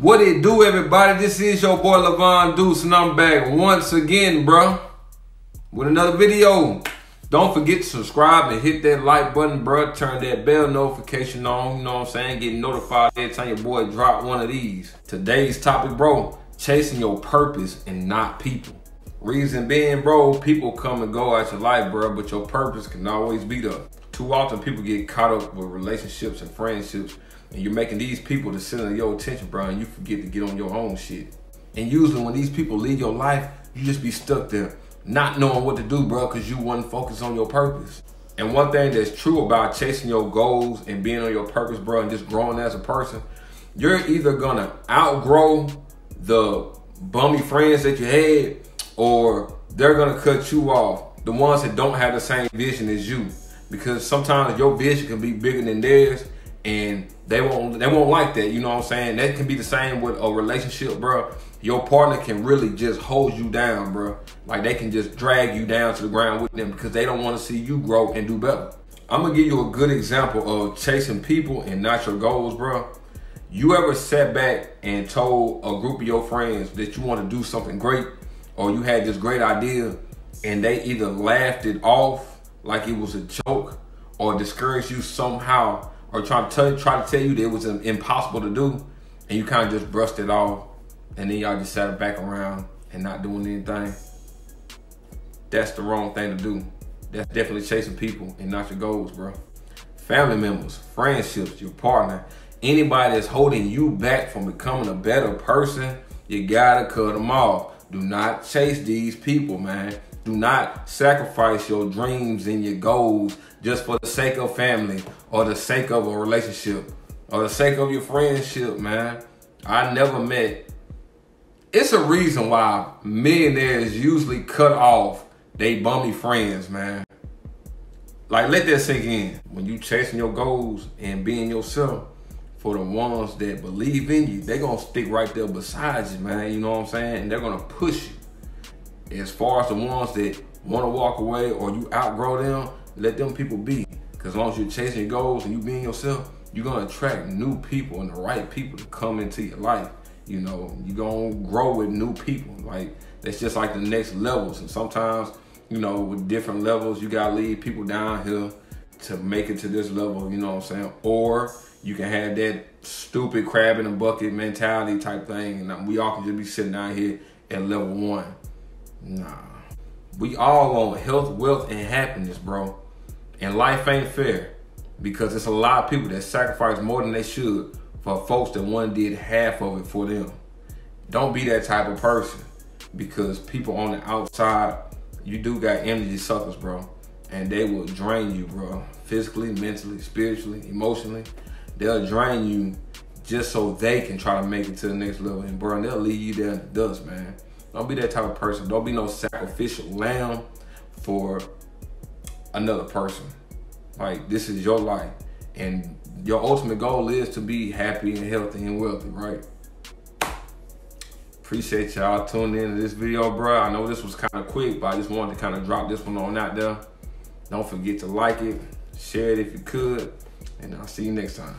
What it do, everybody? This is your boy Levon Deuce, and I'm back once again, bro, with another video. Don't forget to subscribe and hit that like button, bro. Turn that bell notification on. You know what I'm saying? Get notified every time your boy drop one of these. Today's topic, bro, chasing your purpose and not people. Reason being, bro, people come and go out your life, bro, but your purpose can always be there. Too often people get caught up with relationships and friendships, and you're making these people the center of your attention, bro, and you forget to get on your own shit. And usually when these people leave your life, you just be stuck there not knowing what to do, bro, because you wasn't focused on your purpose. And one thing that's true about chasing your goals and being on your purpose, bro, and just growing as a person, you're either gonna outgrow the bummy friends that you had, or they're gonna cut you off. The ones that don't have the same vision as you. Because sometimes your vision can be bigger than theirs and they won't they won't like that. You know what I'm saying? That can be the same with a relationship, bro. Your partner can really just hold you down, bro. Like they can just drag you down to the ground with them because they don't want to see you grow and do better. I'm gonna give you a good example of chasing people and not your goals, bro. You ever sat back and told a group of your friends that you want to do something great or you had this great idea and they either laughed it off like it was a joke or discourage you somehow or try to tell, try to tell you that it was um, impossible to do, and you kind of just brushed it off, and then y'all just sat back around and not doing anything. That's the wrong thing to do. That's definitely chasing people and not your goals, bro. Family members, friendships, your partner, anybody that's holding you back from becoming a better person, you gotta cut them off. Do not chase these people, man. Do not sacrifice your dreams and your goals just for the sake of family or the sake of a relationship or the sake of your friendship, man. I never met. It's a reason why millionaires usually cut off they bummy friends, man. Like let that sink in. When you chasing your goals and being yourself, for the ones that believe in you, they gonna stick right there beside you, man. You know what I'm saying? And they're gonna push you as far as the ones that want to walk away or you outgrow them, let them people be. Because as long as you're chasing your goals and you being yourself, you're gonna attract new people and the right people to come into your life. You know, you're gonna grow with new people. Like that's just like the next levels. And sometimes, you know, with different levels, you gotta lead people down here to make it to this level, you know what I'm saying? Or you can have that stupid crab in a bucket mentality type thing, and we all can just be sitting down here at level one. Nah. We all want health, wealth, and happiness, bro. And life ain't fair because it's a lot of people that sacrifice more than they should for folks that one did half of it for them. Don't be that type of person because people on the outside, you do got energy suckers, bro. And they will drain you, bro. Physically, mentally, spiritually, emotionally. They'll drain you just so they can try to make it to the next level. And bro, they'll leave you there in the dust, man. Don't be that type of person. Don't be no sacrificial lamb for another person. Like this is your life, and your ultimate goal is to be happy and healthy and wealthy, right? Appreciate y'all tuning in to this video, bro. I know this was kind of quick, but I just wanted to kind of drop this one on out there. Don't forget to like it, share it if you could, and I'll see you next time.